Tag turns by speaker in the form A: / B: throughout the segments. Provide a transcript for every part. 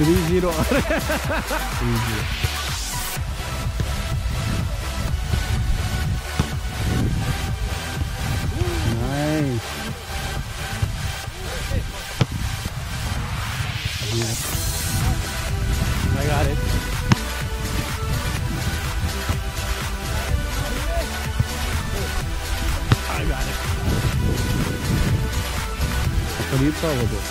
A: 3 0 nice yeah. I got it I got it.
B: What do
A: you tell about?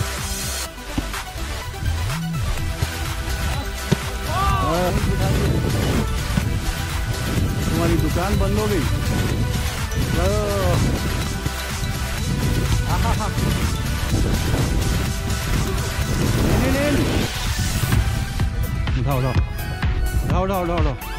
A: Đi lên,
C: đi lên,
A: đi lên, đi lên.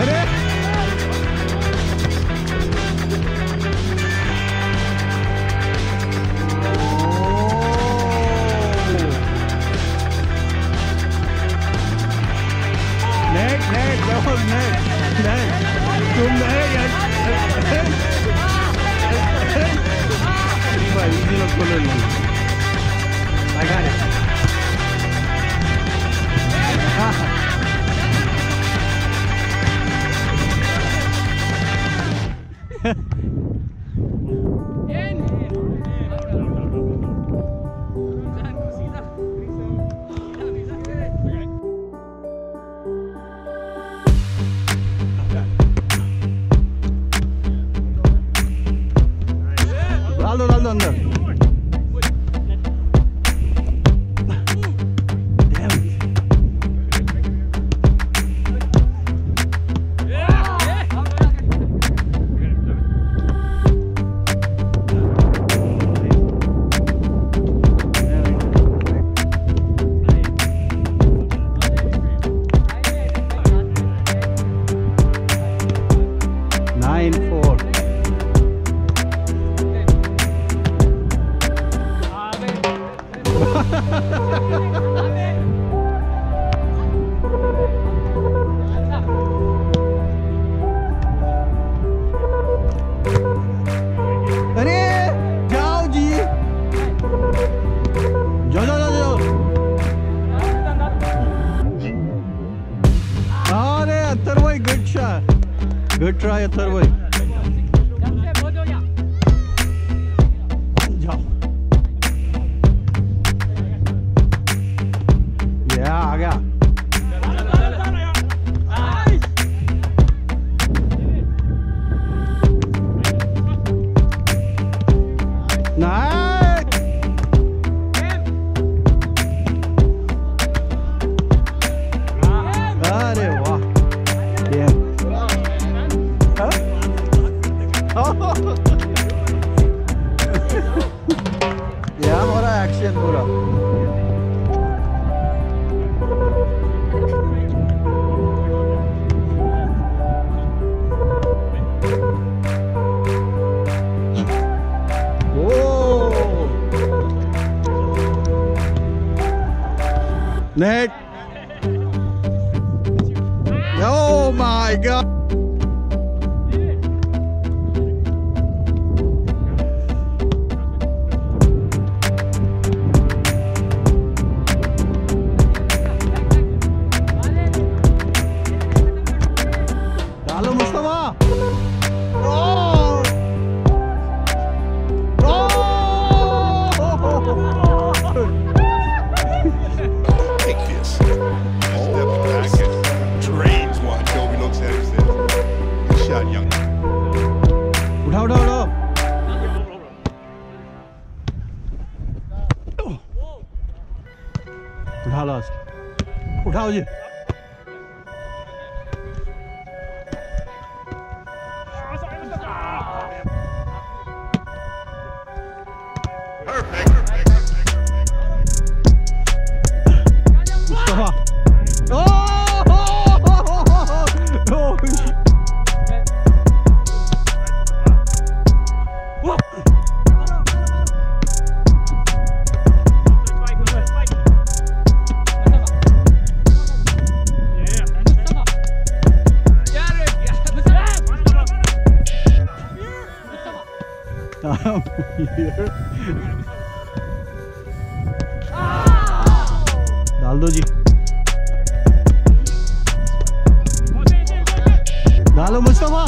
A: And it- döndü. February.
C: Nerd. no no no 不差了不差回去。डाल दो जी। डालो मुस्तफ़ा।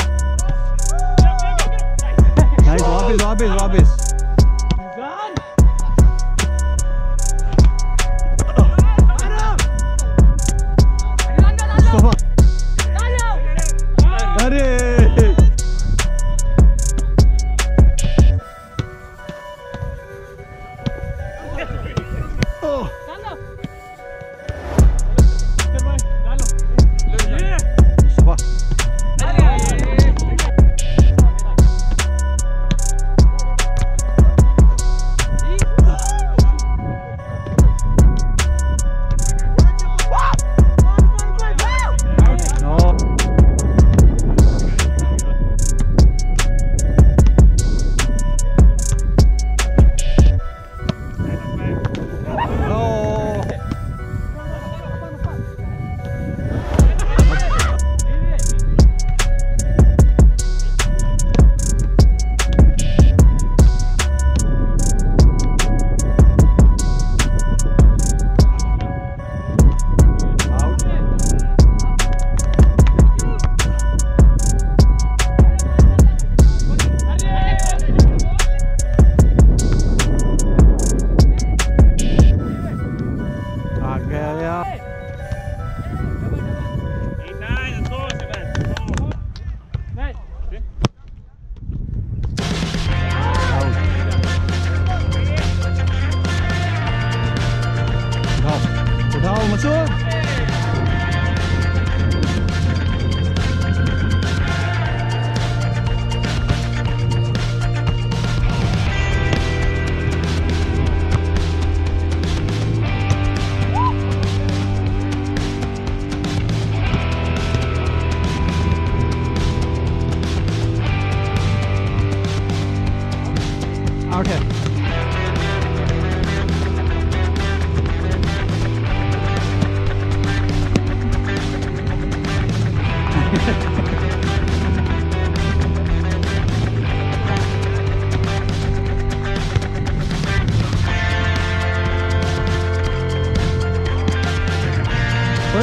C: वापिस वापिस वापिस।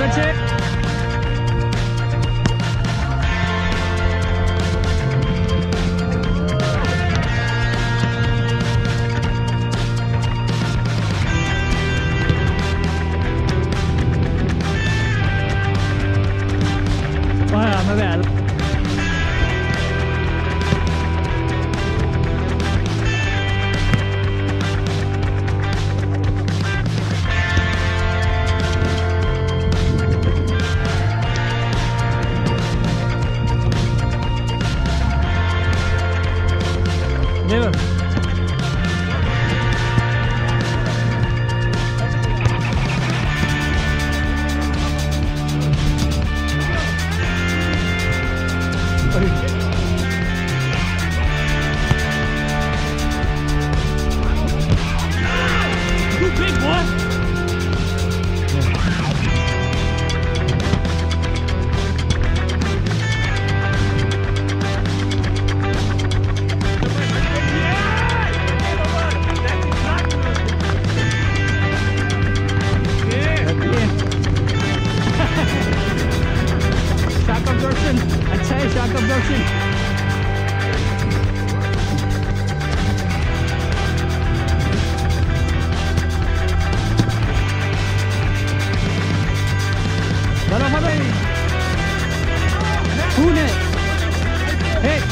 D: magic.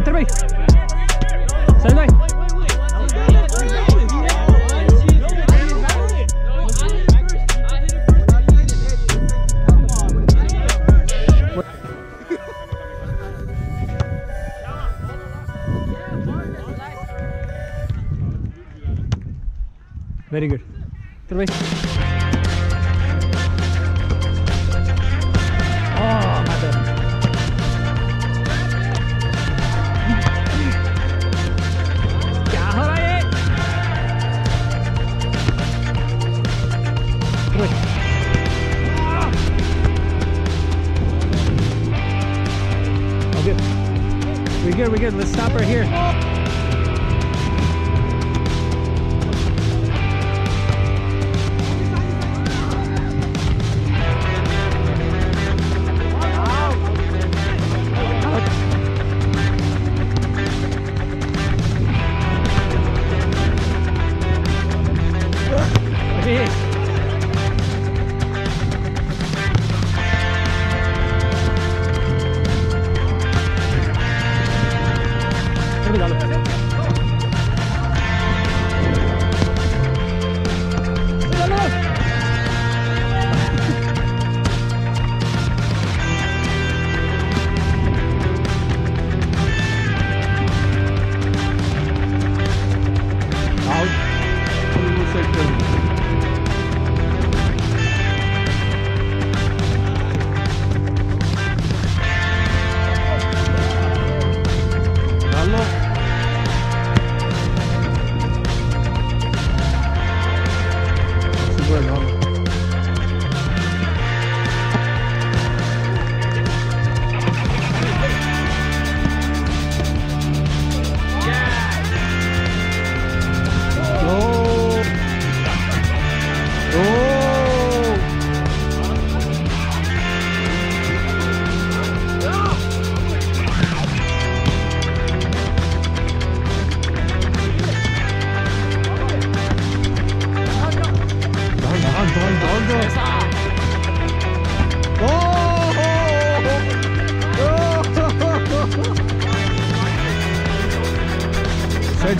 A: Atravei. Sai daí. Very good. Atravei. We're good, we're good. Let's stop right here.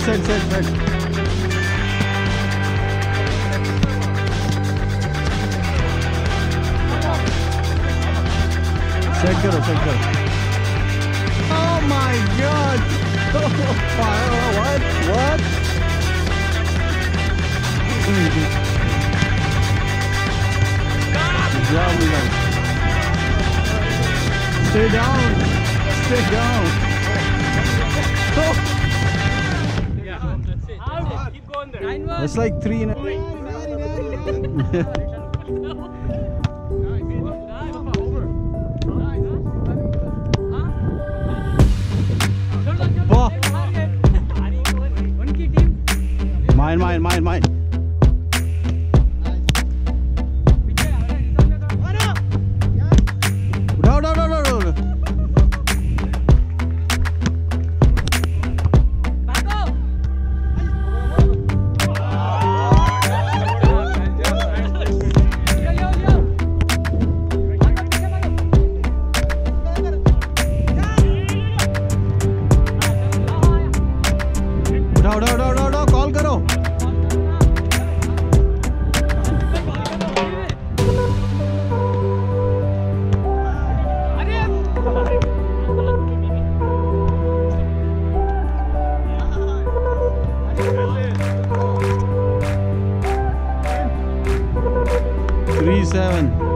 A: Side, side, side, side. Side करो, side करो. Oh my god! Oh, what? What? मिल रहा है Stay down. Stay down.
B: Keep going there.
A: It's like three and a. Mine, mine, mine, mine. 37